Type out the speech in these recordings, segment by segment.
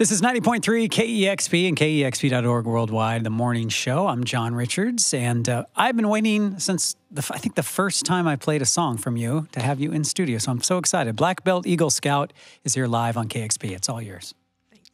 This is 90.3 KEXP and KEXP.org worldwide, the morning show. I'm John Richards, and uh, I've been waiting since the, I think the first time I played a song from you to have you in studio. So I'm so excited. Black Belt Eagle Scout is here live on KEXP. It's all yours. Thanks.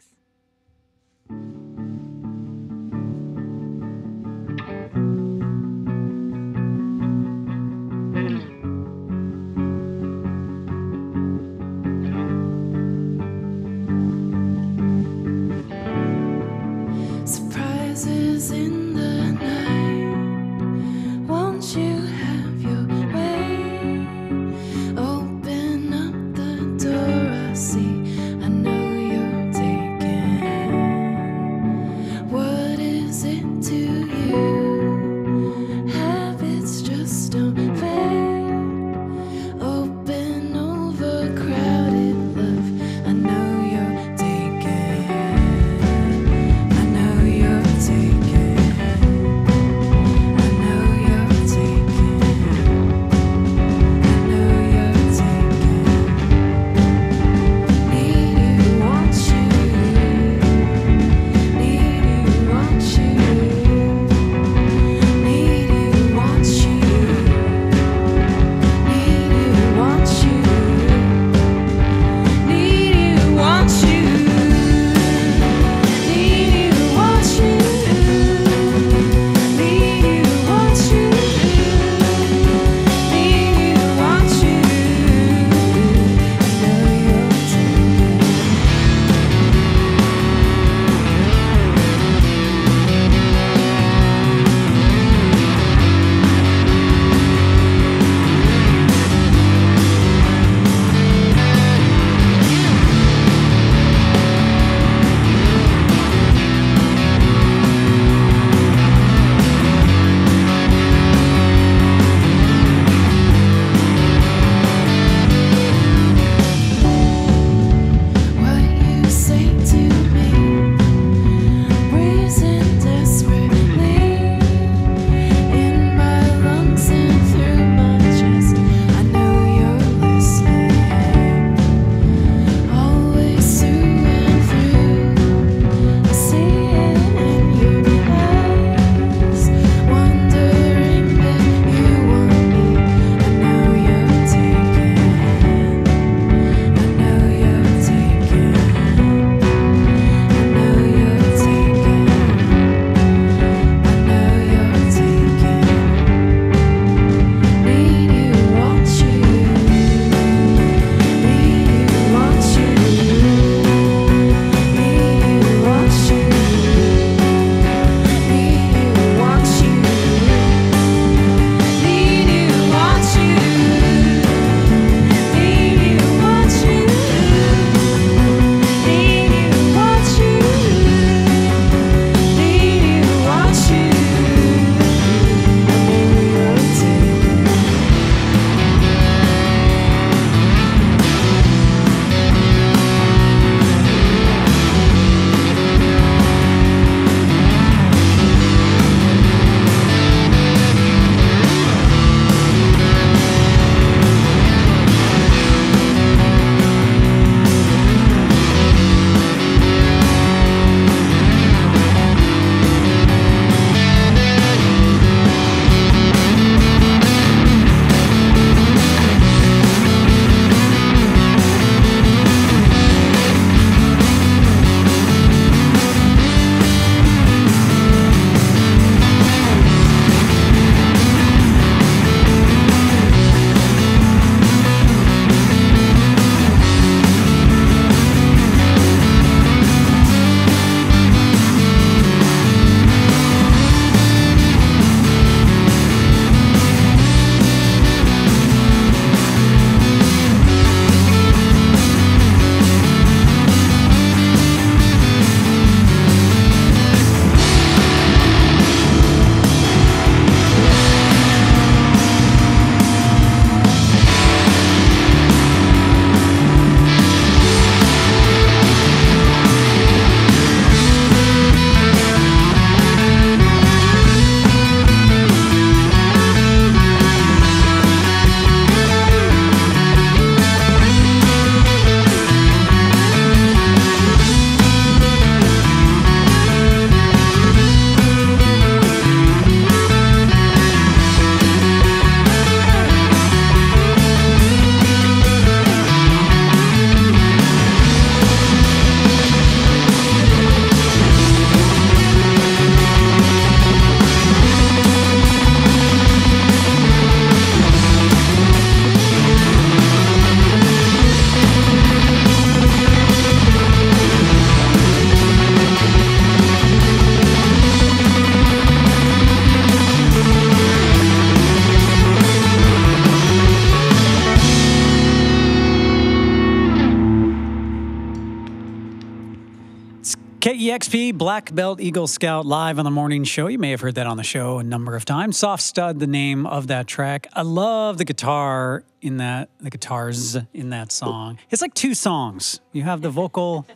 KEXP Black Belt Eagle Scout live on the morning show. You may have heard that on the show a number of times. Soft Stud, the name of that track. I love the guitar in that, the guitars in that song. It's like two songs. You have the vocal,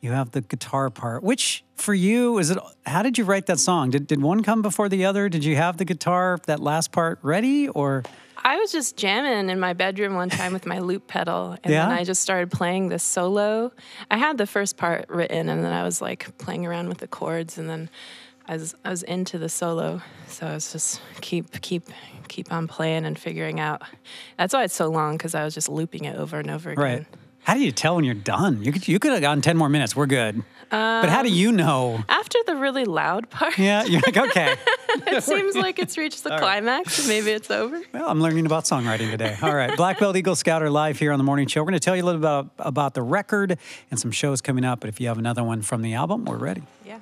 you have the guitar part. Which for you is it? How did you write that song? Did did one come before the other? Did you have the guitar that last part ready or? I was just jamming in my bedroom one time with my loop pedal, and Yeah? then I just started playing this solo. I had the first part written, and then I was like playing around with the chords, and then I was I was into the solo, so I was just keep keep keep on playing and figuring out. That's why it's so long because I was just looping it over and over again. Right. How do you tell when you're done? You could you could have gone ten more minutes. We're good. But how do um, you know? After the really loud part, Yeah, you're like okay. it seems like it's reached the climax. and Maybe it's over. Well, I'm learning about songwriting today. All right, Black Belt Eagle Scouter live here on the morning show. We're going to tell you a little bit about, about the record and some shows coming up. But if you have another one from the album, we're ready. Yeah.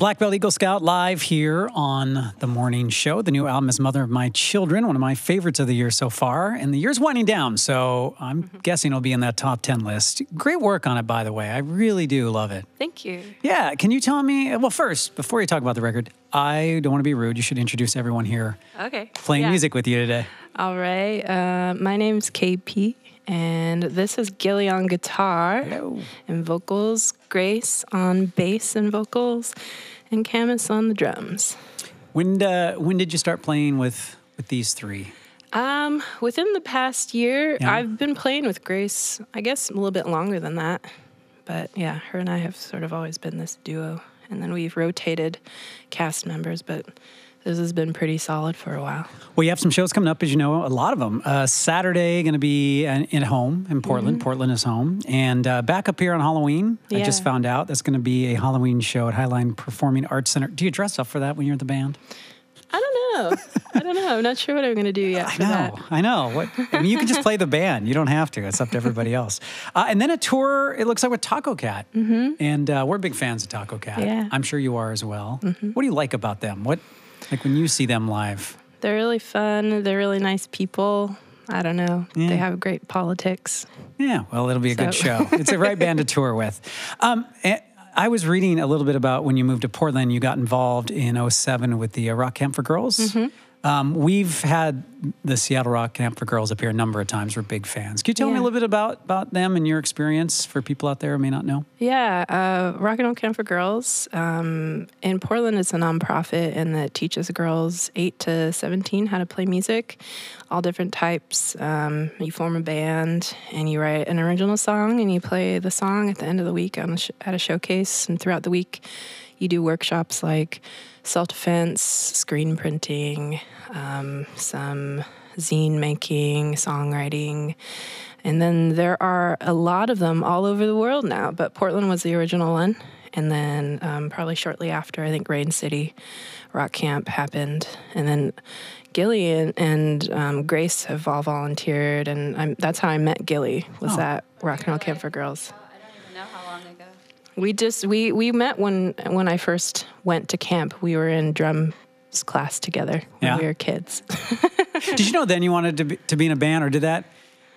Black Belt Eagle Scout live here on the morning show. The new album is Mother of My Children, one of my favorites of the year so far. And the year's winding down, so I'm guessing it'll be in that top 10 list. Great work on it, by the way. I really do love it. Thank you. Yeah, can you tell me? Well, first, before you talk about the record, I don't want to be rude. You should introduce everyone here Okay. playing Yeah. music with you today. All right. Uh, my name's KP, and this is Gilly on guitar Hello. and vocals, Grace on bass and vocals, and Camus on the drums. When uh, when did you start playing with with these three? Um, within the past year, Yeah. I've been playing with Grace, I guess a little bit longer than that. But yeah, her and I have sort of always been this duo. And then we've rotated cast members, but this has been pretty solid for a while. Well, you have some shows coming up, as you know, a lot of them. Uh, Saturday, going to be in, in home in Portland. Portland is home. And uh, back up here on Halloween, I just found out that's going to be a Halloween show at Highline Performing Arts Center. Do you dress up for that when you're in the band? I don't know. I don't know. I'm not sure what I'm going to do yet I know, that. I know. What I mean, you can just play the band. You don't have to. It's up to everybody else. Uh, and then a tour. It looks like with Tacocat, mm-hmm. and uh, we're big fans of Tacocat. Yeah. I'm sure you are as well. What do you like about them? What, like when you see them live? They're really fun. They're really nice people. I don't know. Yeah. They have great politics. Yeah, well, it'll be a good show. It's a right band to tour with. Um, eh, I was reading a little bit about when you moved to Portland, you got involved in 07 with the uh, Rock Camp for Girls. Mm-hmm. Um, we've had the Seattle Rock Camp for Girls up here a number of times. We're big fans. Can you tell me a little bit about, about them and your experience for people out there who may not know? Yeah, uh, Rock and Roll Camp for Girls um, in Portland is a nonprofit and that teaches girls 8 to 17 how to play music, all different types. Um, you form a band and you write an original song and you play the song at the end of the week on a sh- at a showcase. And throughout the week, you do workshops like self defense, screen printing, um, some zine making, songwriting. And then there are a lot of them all over the world now, but Portland was the original one. And then um, probably shortly after, I think Rain City Rock Camp happened. And then Gilly and, and um, Grace have all volunteered. And I'm, that's how I met Gilly, was Oh. at Rock and Roll Camp for Girls. I don't even know how long ago. We just we we met when when I first went to camp. We were in drums class together when Yeah. we were kids. did you know then you wanted to be, to be in a band, or did that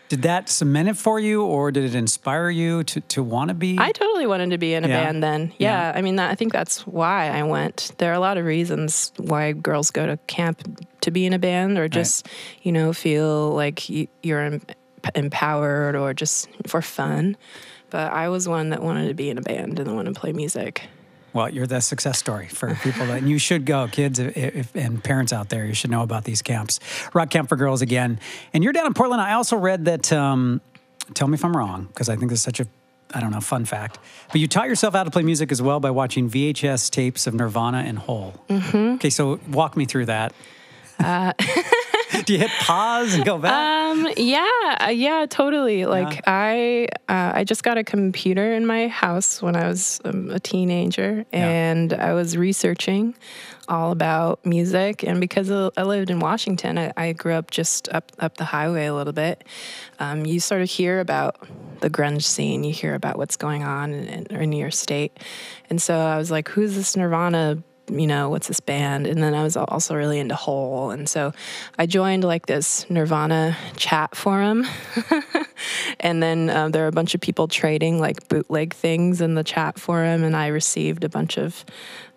did that cement it for you, or did it inspire you to, to want to be? I totally wanted to be in a Yeah. band then. Yeah. Yeah, I mean that, I think that's why I went. There are a lot of reasons why girls go to camp to be in a band or just you know feel like you, you're empowered or just for fun. But I was one that wanted to be in a band and wanted to play music. Well, you're the success story for people that and you should go, kids if, if, and parents out there. You should know about these camps. Rock Camp for Girls again, and you're down in Portland. I also read that. Um, tell me if I'm wrong, because I think this is such a I don't know fun fact. But you taught yourself how to play music as well by watching VHS tapes of Nirvana and Hole. Mm-hmm. Okay, so walk me through that. Do you hit pause and go back? Um, yeah, uh, yeah, totally. Like I, uh, I just got a computer in my house when I was um, a teenager, Yeah. and I was researching all about music. And because I I lived in Washington, I, I grew up just up up the highway a little bit. Um, you sort of hear about the grunge scene. You hear about what's going on in, in, in your state, and so I was like, "Who's this Nirvana?" You know, what's this band? And then I was also really into Hole. And so I joined like this Nirvana chat forum. and then um, there were a bunch of people trading like bootleg things in the chat forum. And I received a bunch of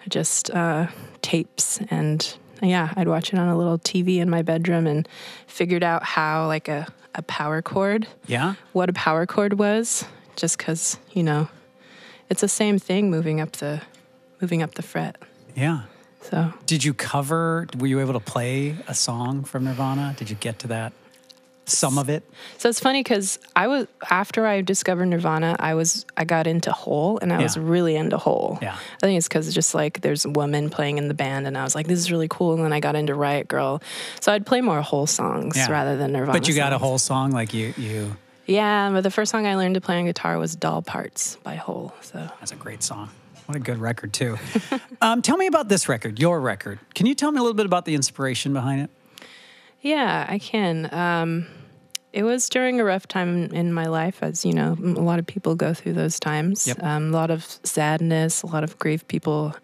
just uh, tapes. And yeah, I'd watch it on a little TV in my bedroom and figured out how like a, a power chord, yeah. what a power chord was, just because, you know, it's the same thing moving up the moving up the fret. Yeah. So Did you cover? Were you able to play a song from Nirvana? Did you get to that? Some of it. So it's funny because I was after I discovered Nirvana, I was I got into Hole and I was really into Hole. Yeah. I think it's because just like there's a woman playing in the band, and I was like, this is really cool. And then I got into Riot Grrrl, so I'd play more Hole songs Yeah. rather than Nirvana. But you got a whole song like you you. Yeah, but the first song I learned to play on guitar was Doll Parts by Hole. So That's a great song. What a good record too. um, tell me about this record, your record. Can you tell me a little bit about the inspiration behind it? Yeah, I can. Um, it was during a rough time in my life, as you know, a lot of people go through those times. Yep. Um, a lot of sadness, a lot of grief. People,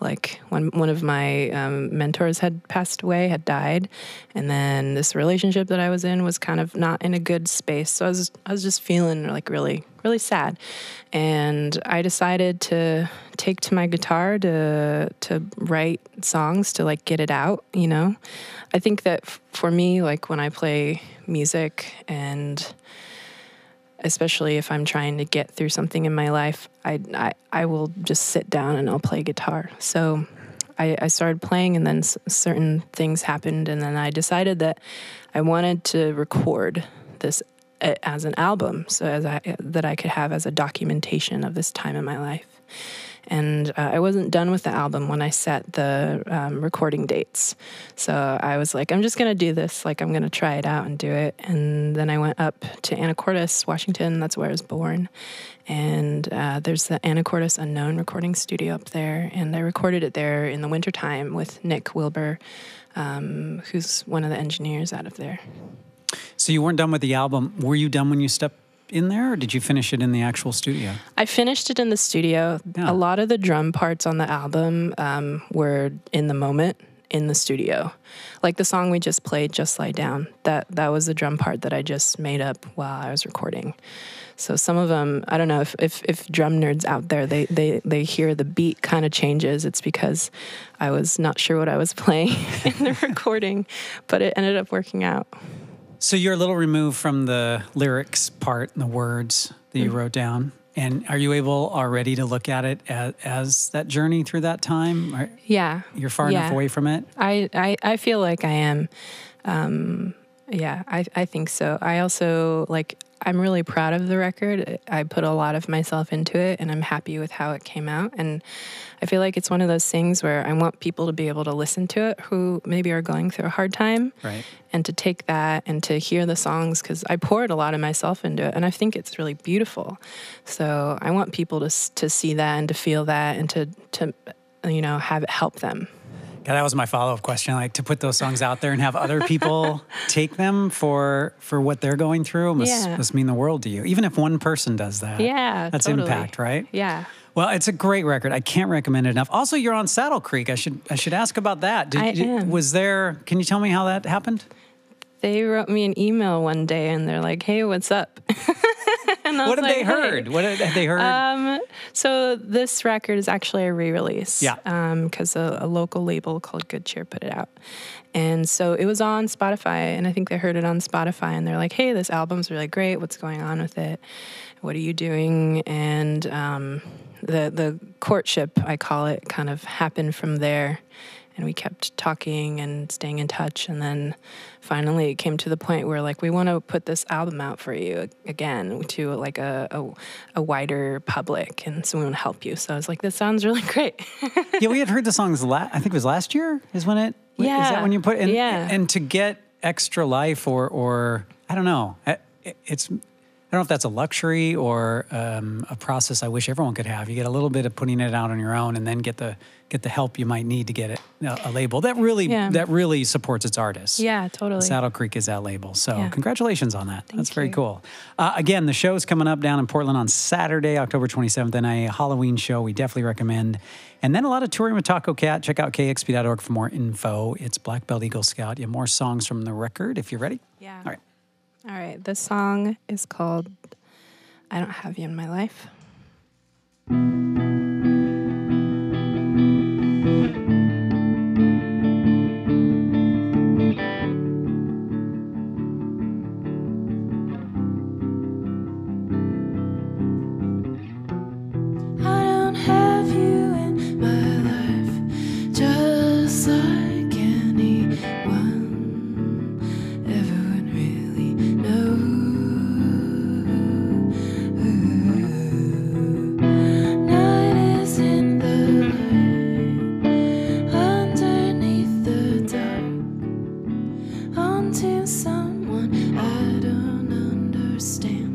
like when one of my um, mentors had passed away, had died, and then this relationship that I was in was kind of not in a good space. So I was, I was just feeling like really, really sad, and I decided to take to my guitar to to write songs to like get it out. You know, I think that f- for me, like when I play music and especially if I'm trying to get through something in my life, I, I, I will just sit down and I'll play guitar. So I, I started playing, and then s- certain things happened, and then I decided that I wanted to record this uh, as an album, so as I, that I could have as a documentation of this time in my life. And uh, I wasn't done with the album when I set the um, recording dates. So I was like, I'm just going to do this. Like, I'm going to try it out and do it. And then I went up to Anacortes, Washington. That's where I was born. And uh, there's the Anacortes Unknown recording studio up there. And I recorded it there in the wintertime with Nick Wilbur, um, who's one of the engineers out of there. So you weren't done with the album. Were you done when you stepped in there, or did you finish it in the actual studio? I finished it in the studio. Yeah. A lot of the drum parts on the album um, were in the moment in the studio. Like the song we just played, "Just Lie Down." That that was the drum part that I just made up while I was recording. So some of them, I don't know if if, if drum nerds out there they they they hear the beat kind of changes. It's because I was not sure what I was playing in the recording, but it ended up working out. So you're a little removed from the lyrics part and the words that you wrote down. And are you able already to look at it as, as that journey through that time? Or Yeah, you're far Yeah. enough away from it? I, I, I feel like I am. Um, yeah, I, I think so. I also like, I'm really proud of the record. I put a lot of myself into it and I'm happy with how it came out. And I feel like it's one of those things where I want people to be able to listen to it who maybe are going through a hard time Right. and to take that and to hear the songs because I poured a lot of myself into it and I think it's really beautiful. So I want people to to see that and to feel that and to to you know have it help them. That was my follow up question. Like to put those songs out there and have other people take them for for what they're going through must, Yeah. must mean the world to you. Even if one person does that. Yeah, That's totally. impact, right? Yeah. Well, it's a great record. I can't recommend it enough. Also, you're on Saddle Creek. I should I should ask about that. Did, I am. Was there? Can you tell me how that happened? They wrote me an email one day and they're like, "Hey, what's up?" What have they heard? "Hey." What had they heard? Um, so this record is actually a re-release. Yeah. because a, a local label called Good Cheer put it out, and so it was on Spotify, and I think they heard it on Spotify, and they're like, "Hey, this album's really great. What's going on with it? What are you doing?" And um, the the courtship, I call it, kind of happened from there. And we kept talking and staying in touch, and then finally it came to the point where like we want to put this album out for you again to like a a, a wider public, and so we want to help you. So I was like, this sounds really great. yeah, we had heard the songs. La- I think it was last year. Is when it yeah. is that when you put and, Yeah. and to get extra life or or I don't know. It's I don't know if that's a luxury or um, a process I wish everyone could have. You get a little bit of putting it out on your own, and then get the get the help you might need to get it a, a label that really Yeah. that really supports its artists. yeah, totally. Saddle Creek is that label. So Yeah. congratulations on that. That's very cool. Uh, again, the show is coming up down in Portland on Saturday, October 27th, and a Halloween show we definitely recommend. And then a lot of touring with Tacocat. Check out KEXP.org for more info. It's Black Belt Eagle Scout. You have more songs from the record if you're ready. Yeah. All right. All right. This song is called "I Don't Have You in My Life." on to someone I don't understand.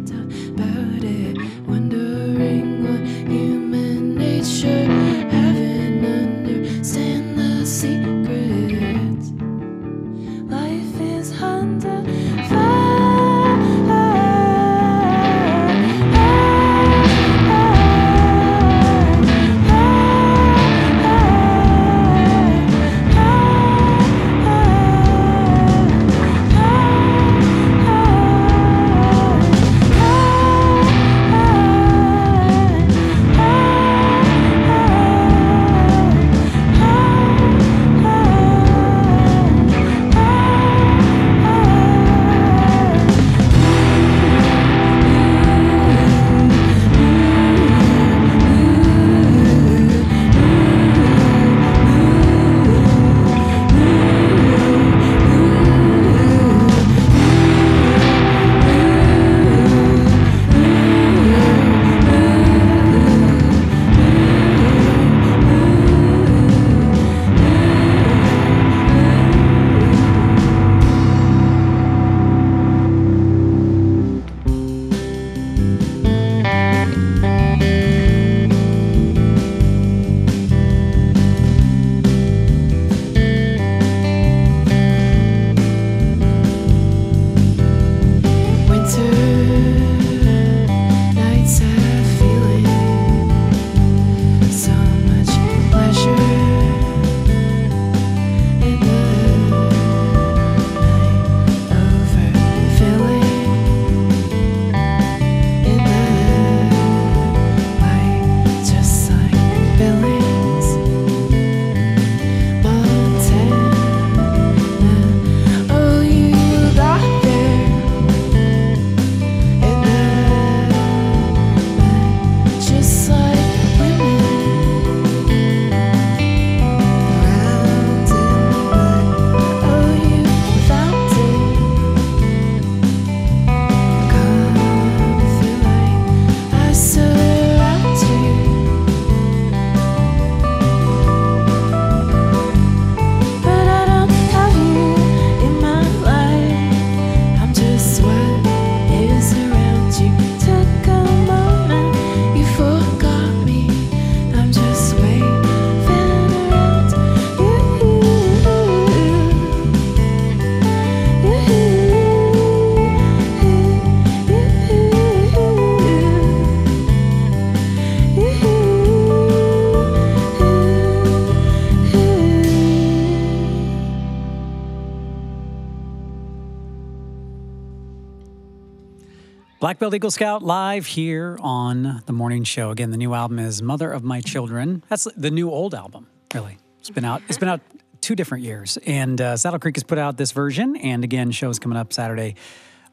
Black Belt Eagle Scout live here on the morning show. Again, the new album is Mother of My Children. That's the new old album, really. It's been out. It's been out two different years, and uh, Saddle Creek has put out this version. And again, shows coming up Saturday,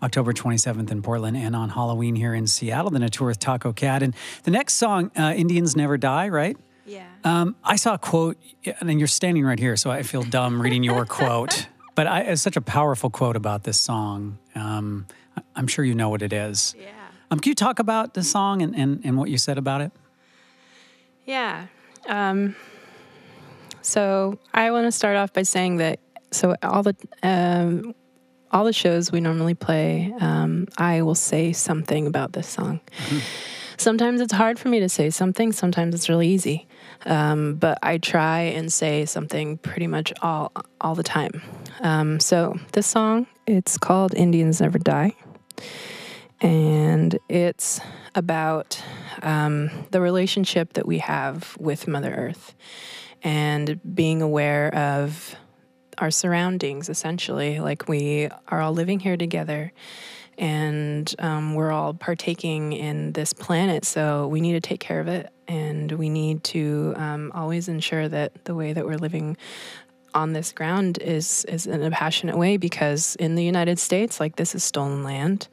October 27th in Portland, and on Halloween here in Seattle. Then a tour with Tacocat, and the next song, uh, "Indians Never Die," right? Yeah. Um, I saw a quote, and you're standing right here, so I feel dumb reading your quote. But I, it's such a powerful quote about this song. Um, I'm sure you know what it is. yeah. Um, can you talk about the song and, and, and what you said about it? Yeah. Um, so I want to start off by saying that so all the um, all the shows we normally play, um, I will say something about this song. Sometimes it's hard for me to say something. Sometimes it's really easy, um, but I try and say something pretty much all all the time. Um, so this song, it's called "Indians Never Die." And it's about um, the relationship that we have with Mother Earth and being aware of our surroundings, essentially. Like we are all living here together and um, we're all partaking in this planet, so we need to take care of it and we need to um, always ensure that the way that we're living on this ground is is in a passionate way because in the United States, like this is stolen land.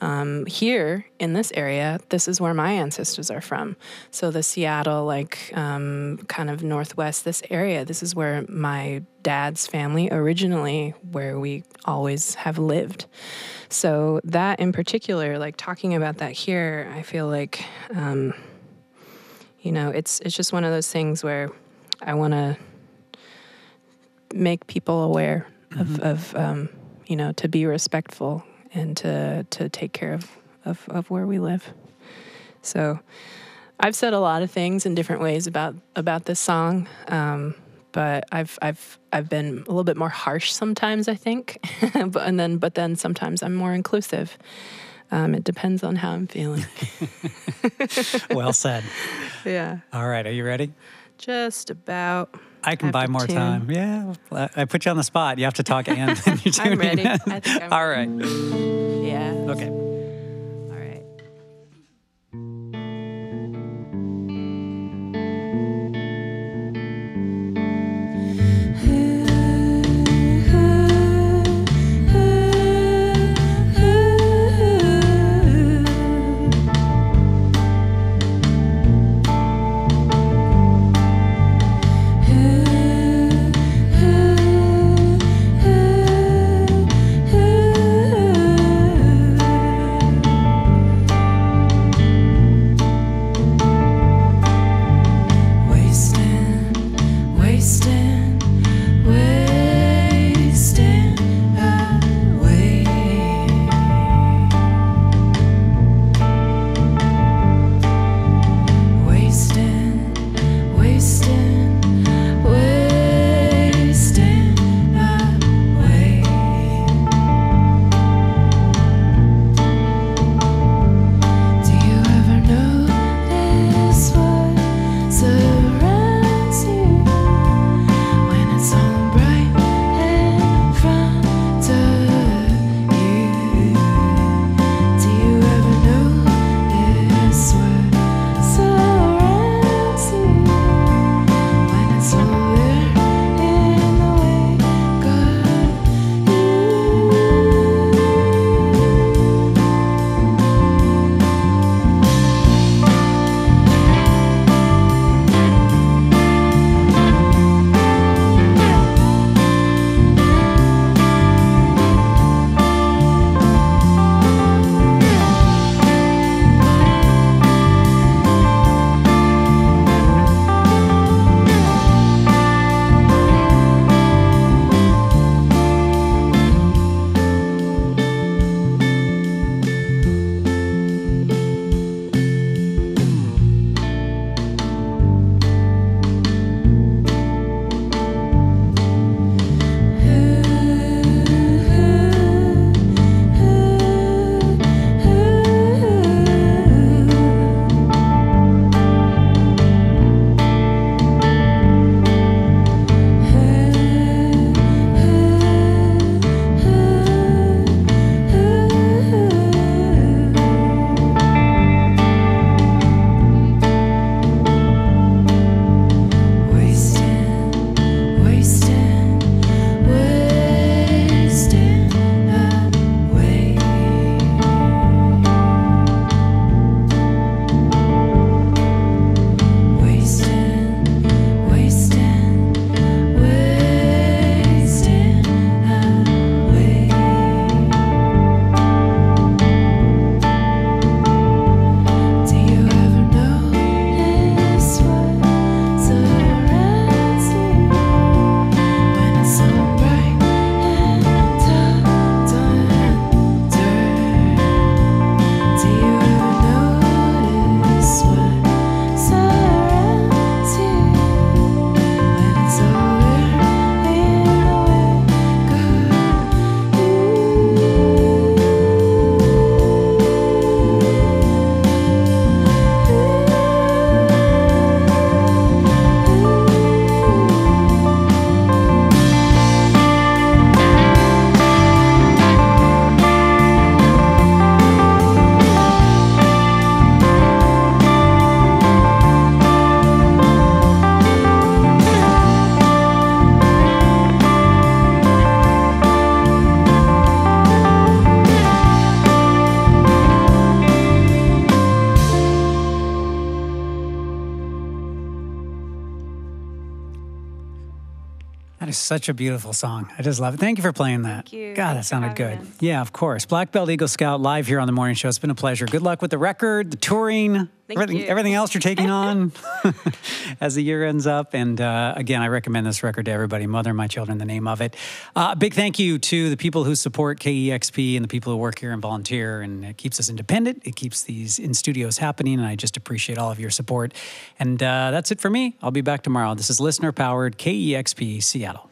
Um, here in this area, this is where my ancestors are from. So the Seattle, like um, kind of northwest, this area, this is where my dad's family originally, where we always have lived. So that in particular, like talking about that here, I feel like, um, you know, it's it's just one of those things where I want to make people aware of, of um, you know, to be respectful and to to take care of, of, of where we live. So I've said a lot of things in different ways about about this song. Um, but I've I've I've been a little bit more harsh sometimes, I think. but and then but then sometimes I'm more inclusive. Um, it depends on how I'm feeling. Well said. yeah. All right, are you ready? Just about. I can buy more tune. time. Yeah, I put you on the spot. You have to talk and you're I'm ready. in. I think I'm All right. Yeah. Okay. Such a beautiful song. I just love it. Thank you for playing that. Thank you. God, that sounded good. me. Yeah, of course. Black Belt Eagle Scout live here on the morning show. It's been a pleasure. Good luck with the record, the touring, everything, everything else you're taking on as the year ends up. And uh, again, I recommend this record to everybody. Mother and My Children, the name of it. Uh, big thank you to the people who support KEXP and the people who work here and volunteer. And it keeps us independent. It keeps these in studios happening. And I just appreciate all of your support. And uh, that's it for me. I'll be back tomorrow. This is listener powered KEXP Seattle.